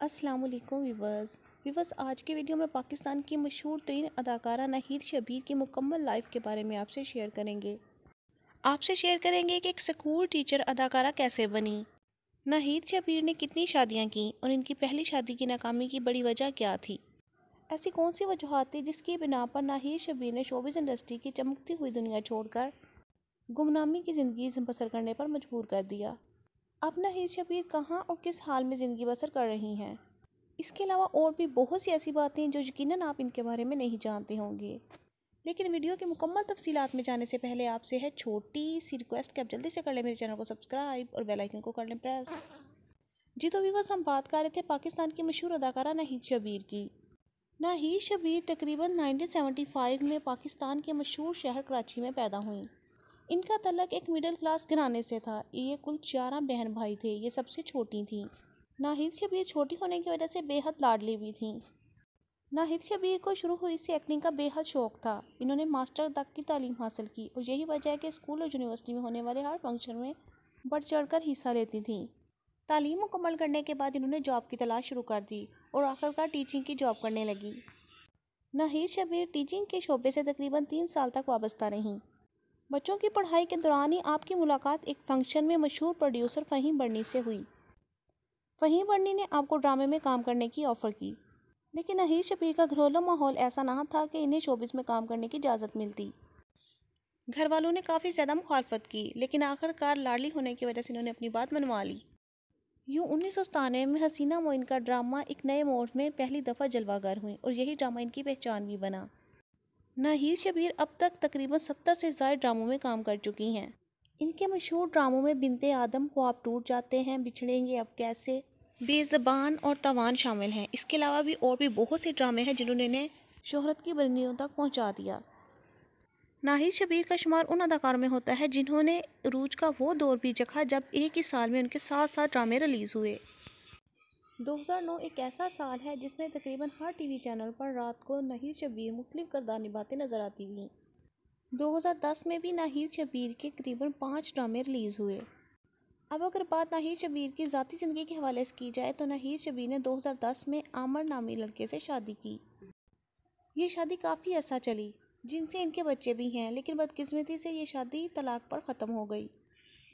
अस्सलाम वालेकुम viewers viewers आज के वीडियो में पाकिस्तान की मशहूर तरीन अदाकारा नाहिद शबीर की मुकम्मल लाइफ के बारे में आपसे शेयर करेंगे। आपसे शेयर करेंगे कि एक स्कूल टीचर अदाकारा कैसे बनी। नाहिद शबीर ने कितनी शादियाँ की और इनकी पहली शादी की नाकामी की बड़ी वजह क्या थी? ऐसी कौन सी वजूहत थी जिसकी बिना पर नाहिद शबीर ने शोबिस इंडस्ट्री की चमकती हुई दुनिया छोड़कर गुमनामी की ज़िंदगी बसर करने पर मजबूर कर दिया? अब नहीर शबीर कहाँ और किस हाल में ज़िंदगी बसर कर रही हैं? इसके अलावा और भी बहुत सी ऐसी बातें हैं जो यकीनन आप इनके बारे में नहीं जानते होंगे। लेकिन वीडियो की मुकम्मल तफसीलात में जाने से पहले आपसे है छोटी सी रिक्वेस्ट कि आप जल्दी से कर लें मेरे चैनल को सब्सक्राइब और बेल आइकन को कर लें प्रेस। जी तो भी वीवर्स हम बात कर रहे थे पाकिस्तान की मशहूर अदाकारा नाहिद शबीर की। नाहिद शबीर तकरीबन 1975 में पाकिस्तान के मशहूर शहर कराची में पैदा हुई। इनका तलक एक मिडिल क्लास घराने से था। ये कुल चार बहन भाई थे। ये सबसे छोटी थी। नाहिद शबीर छोटी होने की वजह से बेहद लाडली भी थी। नाहिद शबीर को शुरू हुई से एक्टिंग का बेहद शौक था। इन्होंने मास्टर तक की तालीम हासिल की और यही वजह है कि स्कूल और यूनिवर्सिटी में होने वाले हर फ़ंक्शन में बढ़ चढ़ कर हिस्सा लेती थी। तालीम मुकम्मल करने के बाद इन्होंने जॉब की तलाश शुरू कर दी और आखिरकार टीचिंग की जॉब करने लगी। नाहिद शबीर टीचिंग के शोबे से तकरीबन तीन साल तक वाबस्ता रहीं। बच्चों की पढ़ाई के दौरान ही आपकी मुलाकात एक फ़ंक्शन में मशहूर प्रोड्यूसर फ़हीम बर्नी से हुई। फ़हीम बर्नी ने आपको ड्रामे में काम करने की ऑफ़र की, लेकिन नहीर शबीर का घरोलू माहौल ऐसा ना था कि इन्हें शोबिस में काम करने की इजाज़त मिलती। घर वालों ने काफ़ी ज़्यादा मुखालफत की, लेकिन आखिरकार लाडली होने की वजह से इन्होंने अपनी बात मनवा ली। यूँ उन्नीस सौ सतानवे में हसीना मोइन का ड्रामा एक नए मोड़ में पहली दफ़ा जलवागर हुई और यही ड्रामा इनकी पहचान भी बना। नाहिद शबीर अब तक तकरीबन सत्तर से ज़्यादा ड्रामों में काम कर चुकी हैं। इनके मशहूर ड्रामों में बिनते आदम को आप टूट जाते हैं, बिछड़ेंगे अब कैसे? बेज़बान और तवान शामिल हैं। इसके अलावा भी और भी बहुत से ड्रामे हैं जिन्होंने इन्हें शोहरत की बुलंदियों तक पहुँचा दिया। नाहिद शबीर का शुमार उन अदाकारों में होता है जिन्होंने रूज का वो दौर भी चखा जब एक ही साल में उनके साथ साथ ड्रामे रिलीज़ हुए। 2009 एक ऐसा साल है जिसमें तकरीबन हर टीवी चैनल पर रात को नहीद शबीर मुख्तलिफ़ करदार निभाते नज़र आती थीं। 2010 में भी नाहिद शबीर के करीबन पाँच ड्रामे रिलीज़ हुए। अब अगर बात नाहिद शबीर की ज़ाती ज़िंदगी के हवाले से की जाए तो नाहिद शबीर ने 2010 में आमर नामी लड़के से शादी की। ये शादी काफ़ी अर्सा चली, जिनसे इनके बच्चे भी हैं, लेकिन बदकिस्मती से ये शादी तलाक पर ख़त्म हो गई।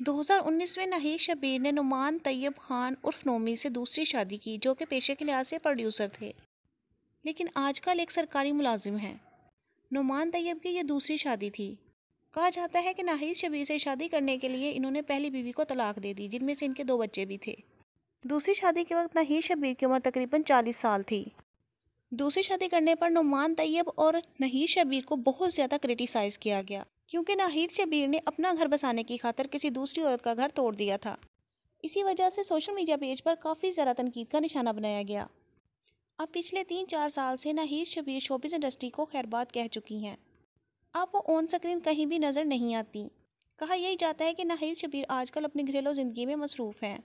2019 में नहीद शबीर ने नुमान तैयब खान उर्फ़ नोमी से दूसरी शादी की, जो कि पेशे के लिहाज से प्रोड्यूसर थे। लेकिन आजकल एक सरकारी मुलाजिम हैं। नुमान तैयब की यह दूसरी शादी थी। कहा जाता है कि नाहिद शबीर से शादी करने के लिए इन्होंने पहली बीवी को तलाक दे दी, जिनमें से इनके दो बच्चे भी थे। दूसरी शादी के वक्त नाहिद शबीर की उम्र तकरीबन चालीस साल थी। दूसरी शादी करने पर नुमान तैयब और नहीद शबीर को बहुत ज़्यादा क्रिटिसाइज़ किया गया। क्योंकि नाहिद शबीर ने अपना घर बसाने की खातर किसी दूसरी औरत का घर तोड़ दिया था। इसी वजह से सोशल मीडिया पेज पर काफ़ी ज़्यादा तनकीद का निशाना बनाया गया। अब पिछले तीन चार साल से नाहिद शबीर शोबिस इंडस्ट्री को खैरबाद कह चुकी हैं। अब वो ऑन स्क्रीन कहीं भी नज़र नहीं आती। कहा यही जाता है कि नाहिद शबीर आजकल अपनी घरेलू ज़िंदगी में मसरूफ़ हैं।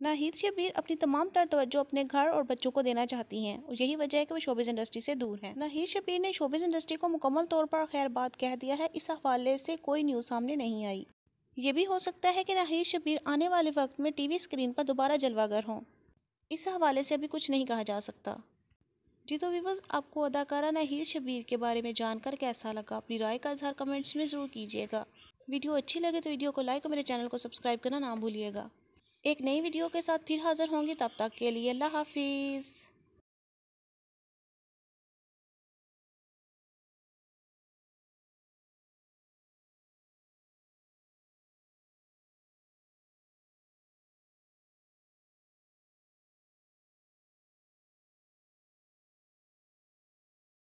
नाहिद शबीर अपनी तमाम तर तवज्जो अपने घर और बच्चों को देना चाहती हैं। और यही वजह है कि वो शोबिस इंडस्ट्री से दूर हैं। नाहिद शबीर ने शोबिस इंडस्ट्री को मुकम्मल तौर पर खैर बात कह दिया है, इस हवाले से कोई न्यूज़ सामने नहीं आई। ये भी हो सकता है कि नाहिद शबीर आने वाले वक्त में टीवी स्क्रीन पर दोबारा जलवागर हों। इस हवाले से अभी कुछ नहीं कहा जा सकता। जी तो विवज आपको अदाकारा नाहिद शबीर के बारे में जानकर कैसा लगा? अपनी राय का इजहार कमेंट्स में ज़रूर कीजिएगा। वीडियो अच्छी लगे तो वीडियो को लाइक और मेरे चैनल को सब्सक्राइब करना ना भूलिएगा। एक नई वीडियो के साथ फिर हाज़िर होंगी तब तक के लिए अल्लाह हाफिज़।